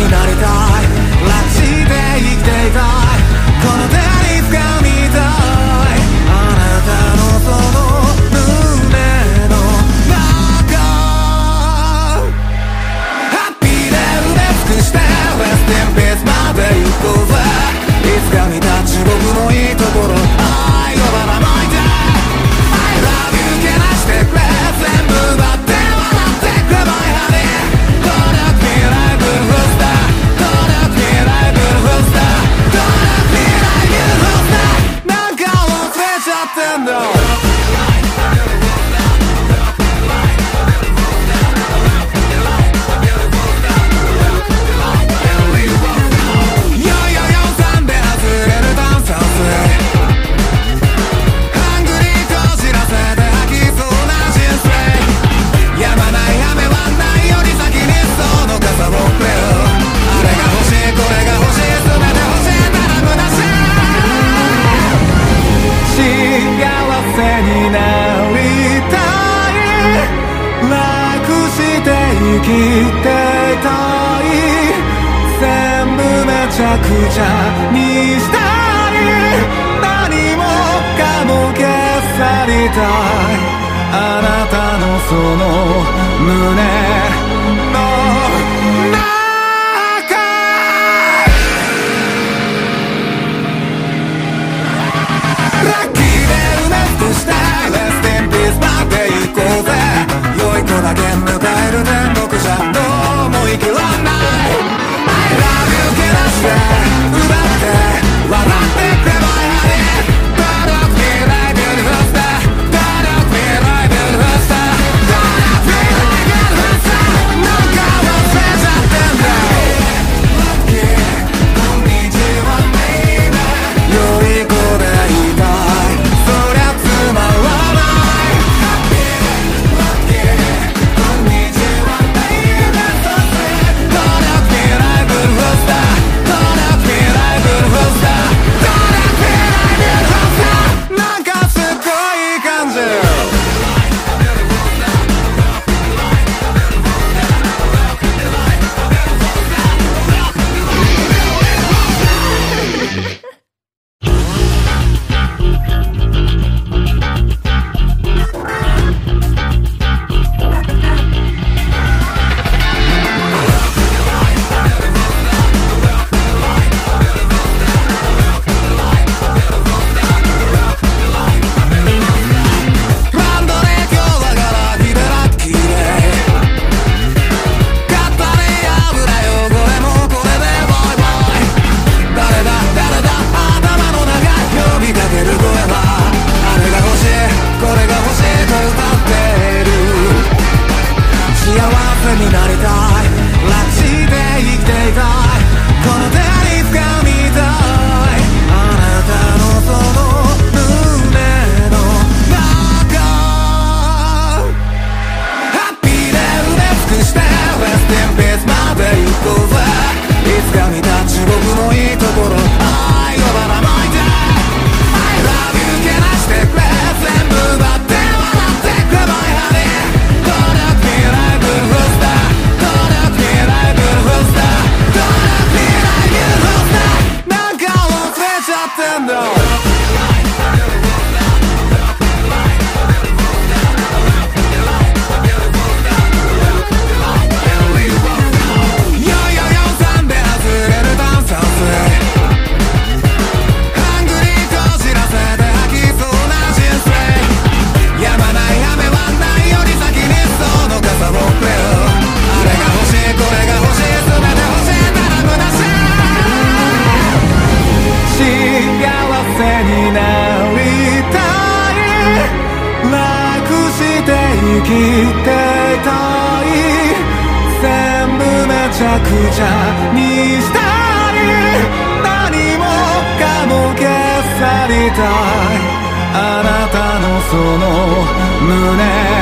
になれたきていたい全部めちゃくちゃにしたい何もかも消さりたいあなたのその胸 Stand up. 切っていたい全部めちゃくちゃにしたい何もかも消されたいあなたのその胸